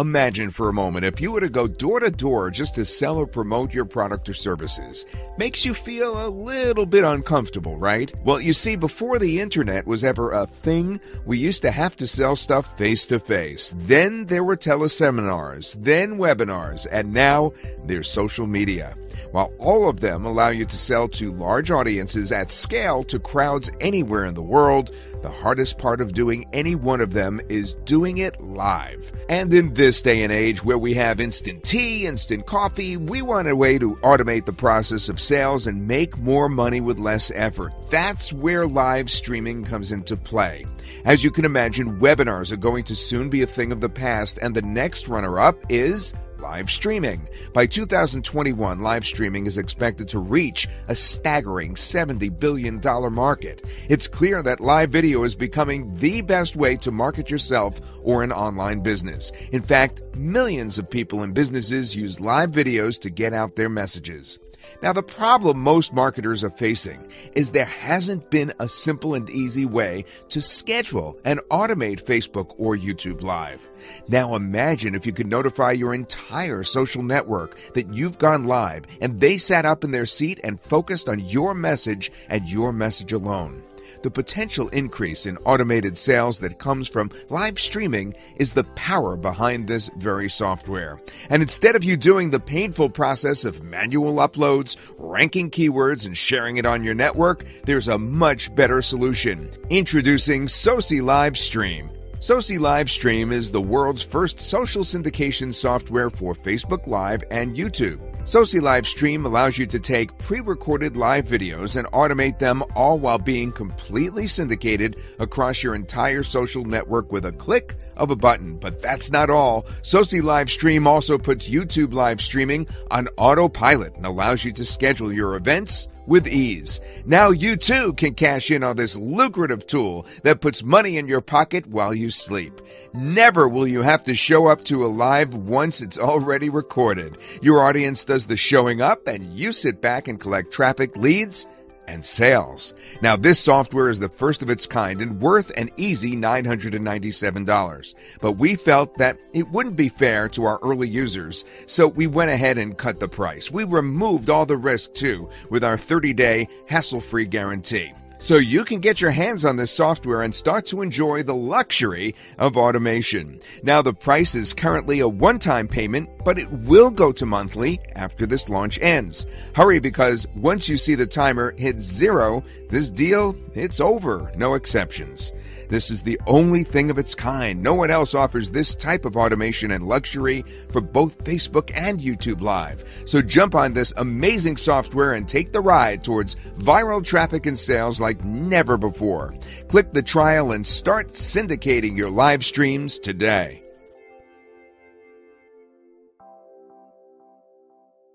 Imagine for a moment if you were to go door to door just to sell or promote your product or services. Makes you feel a little bit uncomfortable, right? Well, you see, before the internet was ever a thing, we used to have to sell stuff face to face. Then there were teleseminars, then webinars, and now there's social media. While all of them allow you to sell to large audiences at scale to crowds anywhere in the world, the hardest part of doing any one of them is doing it live. And in this day and age where we have instant tea, instant coffee, we want a way to automate the process of sales and make more money with less effort. That's where live streaming comes into play. As you can imagine, webinars are going to soon be a thing of the past, and the next runner up is live streaming. By 2021, live streaming is expected to reach a staggering $70 billion market. It's clear that live video is becoming the best way to market yourself or an online business. In fact, millions of people and businesses use live videos to get out their messages. Now, the problem most marketers are facing is there hasn't been a simple and easy way to schedule and automate Facebook or YouTube Live. Now, imagine if you could notify your entire social network that you've gone live and they sat up in their seat and focused on your message and your message alone. The potential increase in automated sales that comes from live streaming is the power behind this very software. And instead of you doing the painful process of manual uploads, ranking keywords, and sharing it on your network, there's a much better solution. Introducing SociLiveStream. SociLiveStream is the world's first social syndication software for Facebook Live and YouTube. SociLiveStream allows you to take pre recorded live videos and automate them all while being completely syndicated across your entire social network with a click of a button. But that's not all. SociLiveStream also puts YouTube live streaming on autopilot and allows you to schedule your events with ease. Now you too can cash in on this lucrative tool that puts money in your pocket while you sleep. Never will you have to show up to a live once it's already recorded. Your audience does the showing up and you sit back and collect traffic leads and sales. Now, this software is the first of its kind and worth an easy $997. But we felt that it wouldn't be fair to our early users, so we went ahead and cut the price. We removed all the risk too with our 30 day hassle free guarantee so you can get your hands on this software and start to enjoy the luxury of automation. Now, the price is currently a one time payment, but it will go to monthly after this launch ends. Hurry because once you see the timer hit zero, this deal, it's over, no exceptions. This is the only thing of its kind. No one else offers this type of automation and luxury for both Facebook and YouTube Live. So jump on this amazing software and take the ride towards viral traffic and sales like never before. Click the trial and start syndicating your live streams today.